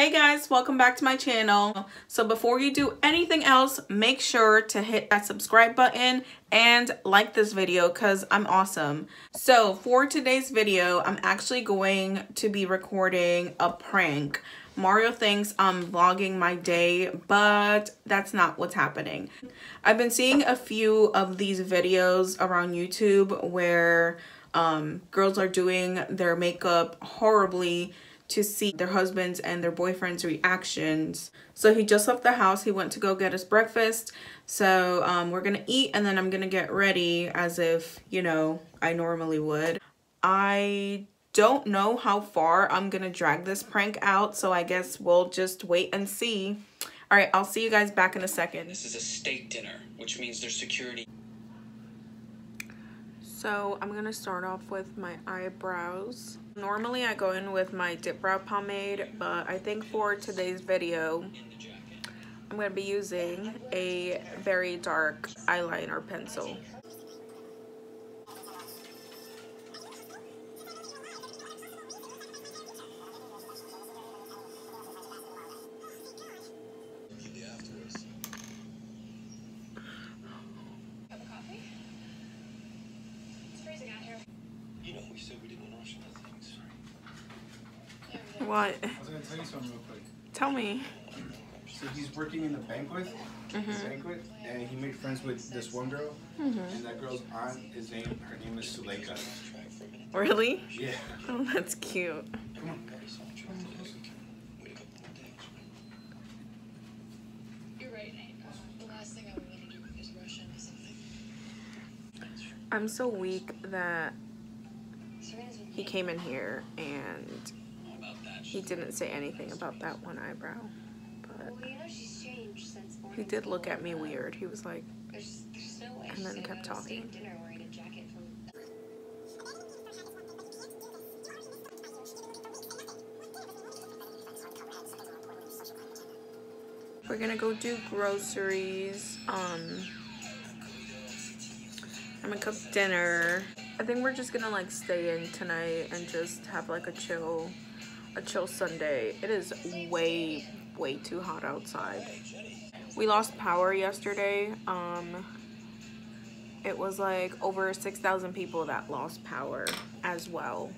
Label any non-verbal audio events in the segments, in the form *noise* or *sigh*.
Hey guys, welcome back to my channel. So before you do anything else, make sure to hit that subscribe button and like this video because I'm awesome. So for today's video, I'm actually going to be recording a prank. Mario thinks I'm vlogging my day, but that's not what's happening. I've been seeing a few of these videos around YouTube where um, girls are doing their makeup horribly to see their husbands and their boyfriends reactions. So he just left the house. He went to go get us breakfast. So um, we're gonna eat and then i'm gonna get ready as if you know i normally would. I don't know how far i'm gonna drag this prank out so i guess we'll just wait and see. All right i'll see you guys back in a second. This is a state dinner, which means there's security. So I'm gonna start off with my eyebrows. Normally I go in with my dip brow pomade, but I think for today's video, I'm gonna be using a very dark eyeliner pencil. You said we didn't wash the things. Yeah, we What? I was gonna tell you something real quick. Tell me. So he's working in the banquet, mm-hmm. banquet, and he made friends with this one girl, mm-hmm. and that girl's aunt is name. Her name is Suleika. Really? Yeah. Oh, that's cute. Come on. You're right, Nate. Uh, the last thing I would want to do is rush into something. I'm so weak that Serena's with he came in here and he didn't say anything about that one eyebrow. But he did look at me weird. He was like, And then kept talking. We're gonna go do groceries. Um, I'm gonna cook dinner. I think we're just gonna like stay in tonight and just have like a chill, a chill Sunday. It is way, way too hot outside. We lost power yesterday. Um, it was like over 6,000 people that lost power as well.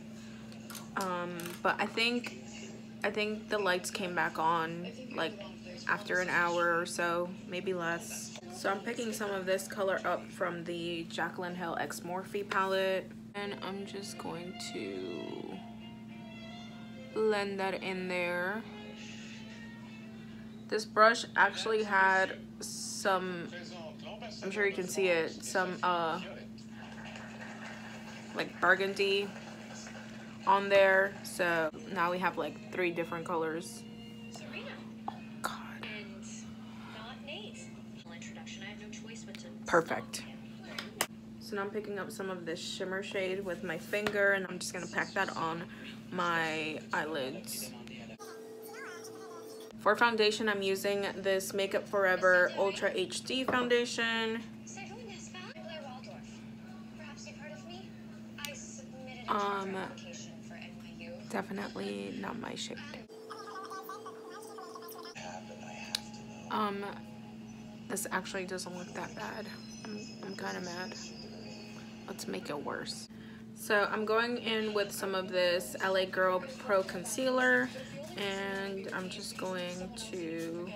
Um, but I think, I think the lights came back on like after an hour or so, maybe less. So I'm picking some of this color up from the Jaclyn Hill X Morphe palette. And I'm just going to blend that in there. This brush actually had some, I'm sure you can see it, some uh, like burgundy on there. So now we have like three different colors. Perfect. So now I'm picking up some of this shimmer shade with my finger and I'm just gonna pack that on my eyelids. For foundation, I'm using this Makeup Forever Ultra HD foundation. So join us, Val. I'm Blair Waldorf. Perhaps you've heard of me. I submitted a Um, job application for NYU. Definitely not my shade. Um, this actually doesn't look that bad. I'm, I'm kind of mad. Let's make it worse. So I'm going in with some of this LA Girl Pro Concealer and I'm just going to,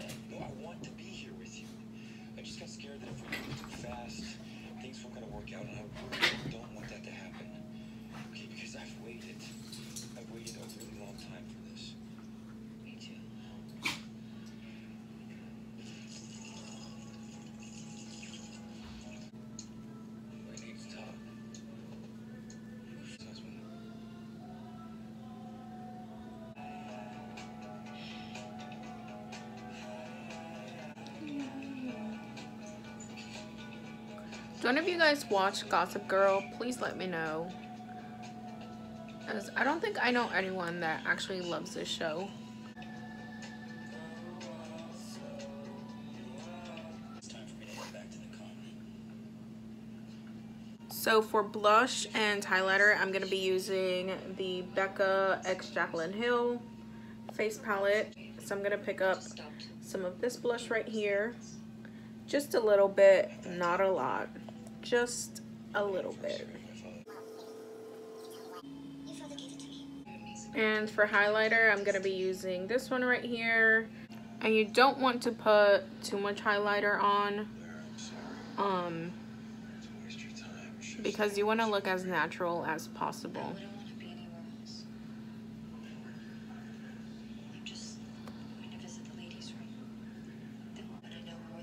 any of you guys watch Gossip Girl? Please let me know. As I don't think I know anyone that actually loves this show. To to. So for blush and highlighter, I'm gonna be using the Becca X Jaclyn Hill face palette. So I'm gonna pick up some of this blush right here. Just a little bit, not a lot. Just a little bit. And for highlighter, I'm gonna be using this one right here. And you don't want to put too much highlighter on. Um, because you want to look as natural as possible.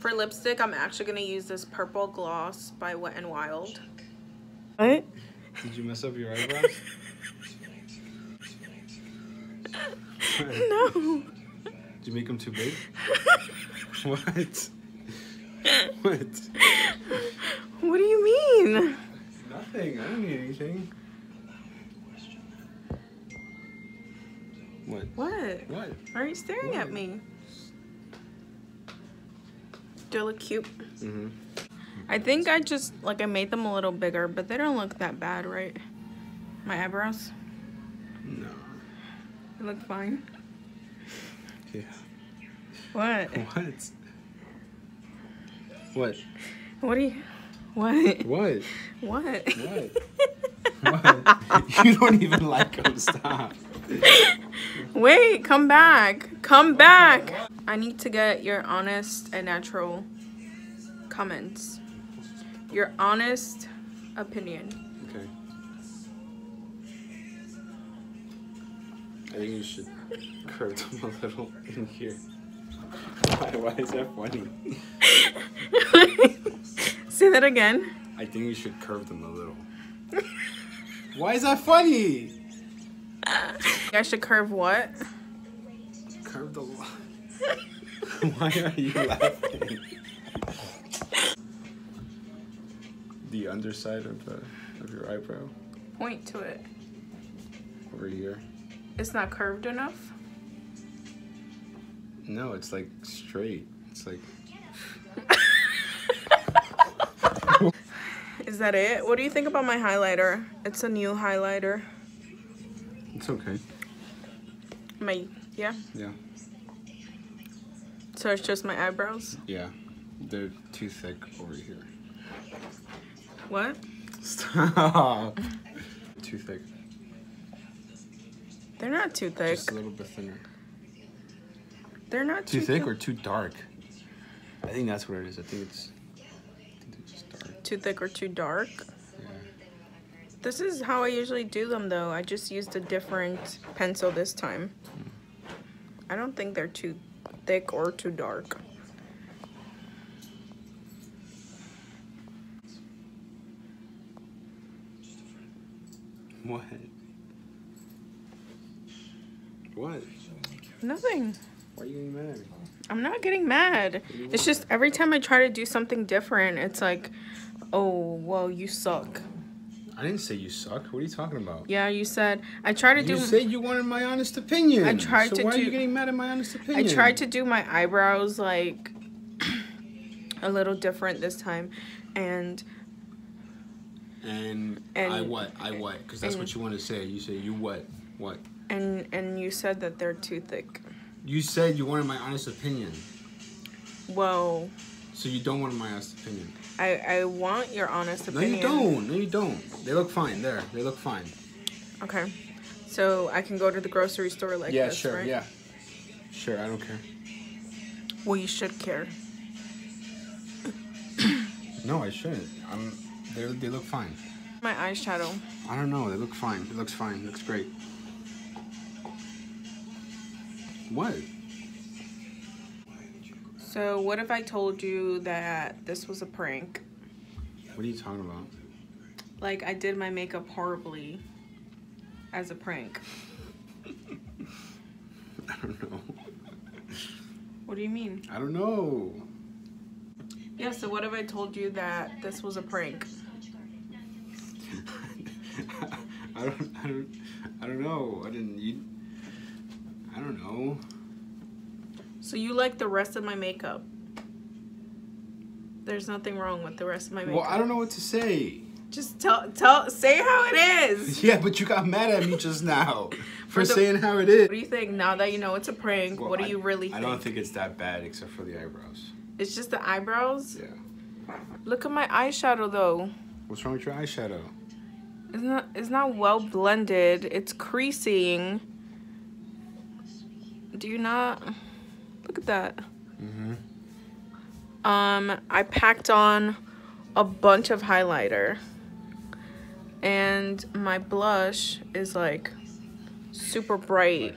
For lipstick, I'm actually going to use this purple gloss by Wet n Wild. What? Did you mess up your eyebrows? *laughs* *laughs* No. Did you make them too big? *laughs* what? What? What do you mean? Nothing. I don't need anything. What? What? What? Why are you staring at me? I look cute? Mm-hmm. I think I just, like, I made them a little bigger, but they don't look that bad, right? My eyebrows? No. They look fine. Yeah. What? What? What? What do you... What? What? What? What? *laughs* What? *laughs* you don't even like them. Stop. Wait, come back. Come back. I need to get your honest and natural comments. Your honest opinion. Okay. I think you should curve them a little in here. *laughs* Why, why is that funny? *laughs* Say that again. I think you should curve them a little. *laughs* Why is that funny? I should curve what? Curve the. *laughs* Why are you laughing? The underside of the of your eyebrow Point to it. over here. It's not curved enough. No, it's like straight. It's like *laughs* Is that it? What do you think about my highlighter? It's a new highlighter. it's okay. My yeah. Yeah. So it's just my eyebrows. Yeah. They're too thick over here. What? Stop. too thick. They're not too thick. Just a little bit thinner. They're not Too too, thick or too dark? I think that's what it is. I think it's. I think dark. too thick or too dark. Yeah. This is how I usually do them though. I just used a different pencil this time. I don't think they're too thick or too dark. What? What? Nothing. Why are you getting mad? I'm not getting mad. It's just every time I try to do something different, it's like, oh, well, you suck. I didn't say you suck. What are you talking about? Yeah, you said I tried to You do. You said you wanted my honest opinion. I tried so to why are do- you getting mad at my honest opinion? I tried to do my eyebrows like *clears throat* a little different this time, and And, And- I what? I what? Because that's what you want to say. You say you what? What? and and you said that they're too thick. You said you wanted my honest opinion. Well, So you don't want my honest opinion. I I want your honest opinion. No, you don't. No, you don't. They look fine. There. They look fine. Okay, so I can go to the grocery store like yeah, this, sure. right? Yeah. Sure. I don't care. Well, you should care. *coughs* No, I shouldn't. I'm. They they look fine. My eyeshadow. I don't know. They look fine. It looks fine. It looks great. What? So what if I told you that this was a prank? What are you talking about? Like I did my makeup horribly as a prank. *laughs* I don't know. What do you mean? I don't know. Yeah, so what if I told you that this was a prank? *laughs* I don't. I don't. I don't know. I didn't. You, I don't know. So you like the rest of my makeup? There's nothing wrong with the rest of my makeup. Well, I don't know what to say. Just tell tell say how it is. *laughs* Yeah, but you got mad at me just now. *laughs* for the- saying how it is. What do you think now that you know it's a prank? Well, what do I- you really think? I don't think it's that bad except for the eyebrows. It's just the eyebrows. Yeah. Look at my eyeshadow though. What's wrong with your eyeshadow? It's not it's not well blended. It's creasing. Do you not look at that? Mm-hmm. Um, I packed on a bunch of highlighter. And my blush is like super bright.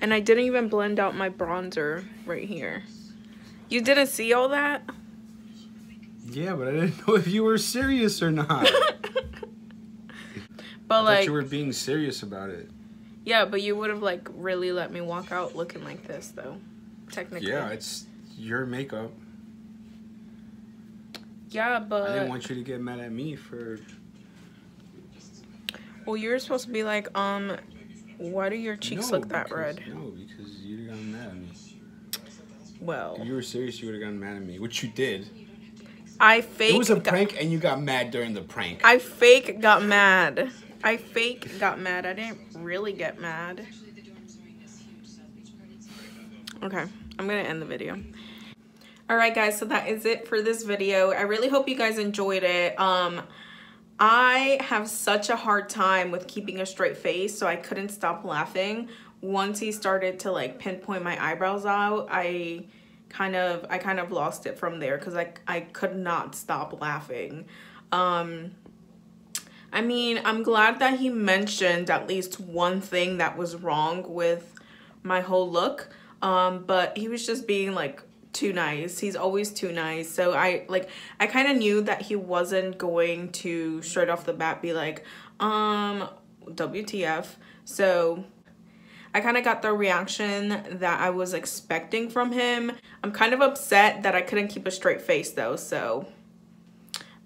And I didn't even blend out my bronzer right here. You didn't see all that? Yeah, but I didn't *laughs* know if you were serious or not. *laughs* I But thought like you were being serious about it. Yeah, but you would have like really let me walk out looking like this though. Technically. Yeah, it's your makeup. Yeah, but I didn't want you to get mad at me for. well, you're supposed to be like, um, why do your cheeks No, look that because- red? No, because you got mad at me. Well, If you were serious, you would have gotten mad at me, which you did. I fake. It was a got- prank, and you got mad during the prank. I fake got mad. I fake got mad. I didn't really get mad. Okay, I'm gonna end the video. Alright guys, so that is it for this video. I really hope you guys enjoyed it. Um, I have such a hard time with keeping a straight face, so I couldn't stop laughing. Once he started to like pinpoint my eyebrows out, I kind of I kind of lost it from there because I, I could not stop laughing. Um, I mean, I'm glad that he mentioned at least one thing that was wrong with my whole look. Um, but he was just being like too nice. He's always too nice. So I like I kind of knew that he wasn't going to straight off the bat be like, um, WTF. So I kind of got the reaction that I was expecting from him. I'm kind of upset that I couldn't keep a straight face though. So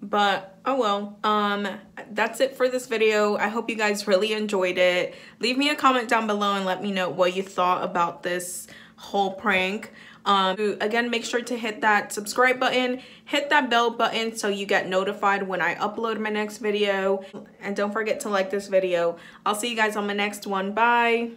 but oh well. Um that's it for this video. I hope you guys really enjoyed it. Leave me a comment down below and let me know what you thought about this whole prank. Um again make sure to hit that subscribe button. Hit that bell button so you get notified when i upload my next video. And don't forget to like this video. I'll see you guys on my next one. Bye